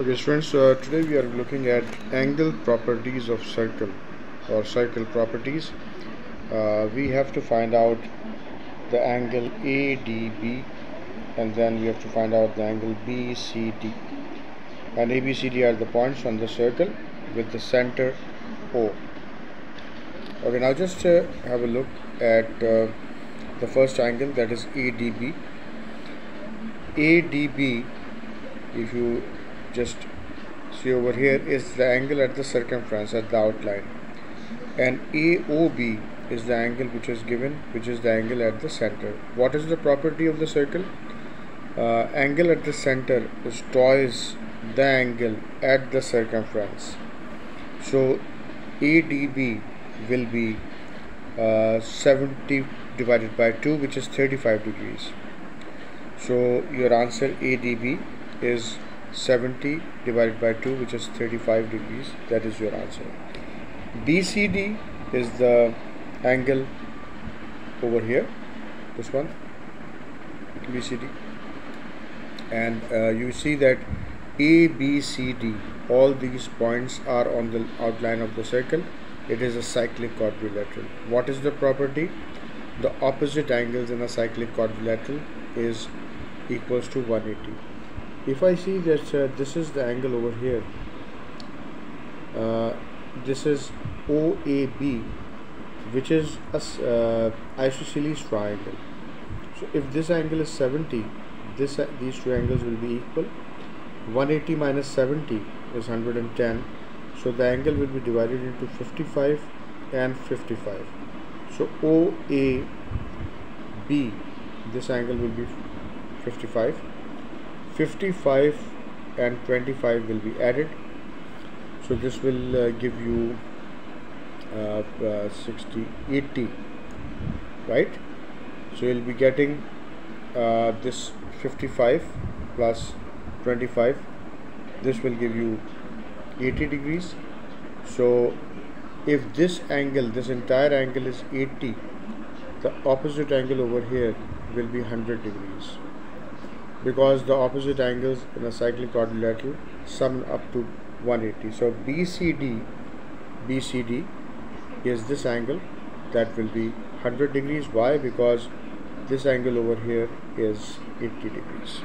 Okay friends uh, today we are looking at angle properties of circle or circle properties. Uh, we have to find out the angle ADB and then we have to find out the angle BCD and ABCD are the points on the circle with the center O. Okay now just uh, have a look at uh, the first angle that is ADB. ADB if you just see over here is the angle at the circumference at the outline. And AOB is the angle which is given which is the angle at the center. What is the property of the circle? Uh, angle at the center is twice the angle at the circumference. So ADB will be uh, 70 divided by 2 which is 35 degrees. So your answer ADB is 70 divided by 2 which is 35 degrees. That is your answer. BCD is the angle over here. This one BCD and uh, you see that ABCD all these points are on the outline of the circle. It is a cyclic quadrilateral. What is the property? The opposite angles in a cyclic quadrilateral is equals to 180 if I see that uh, this is the angle over here uh, this is OAB which is a uh, isosceles triangle. So if this angle is 70 this uh, these two angles will be equal. 180 minus 70 is 110 so the angle will be divided into 55 and 55 so OAB this angle will be 55 55 and 25 will be added. So this will uh, give you uh, uh, 60 80 right? So you'll be getting uh, this 55 plus 25 this will give you 80 degrees. So if this angle this entire angle is 80 the opposite angle over here will be 100 degrees because the opposite angles in a cyclic quadrilateral sum up to 180 so BCD BCD is this angle that will be 100 degrees. Why? Because this angle over here is 80 degrees